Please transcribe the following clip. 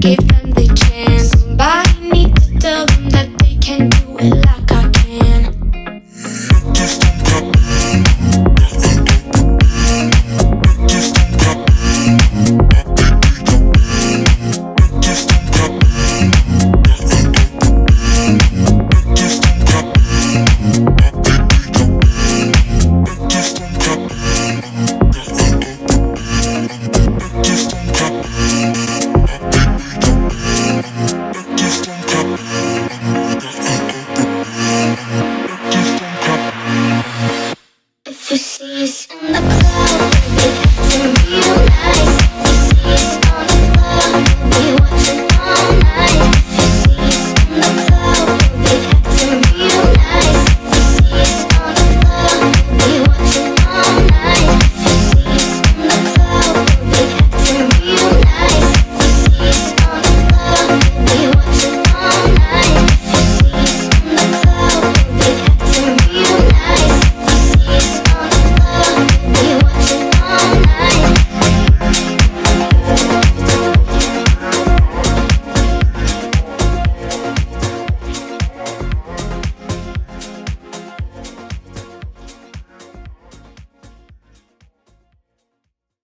give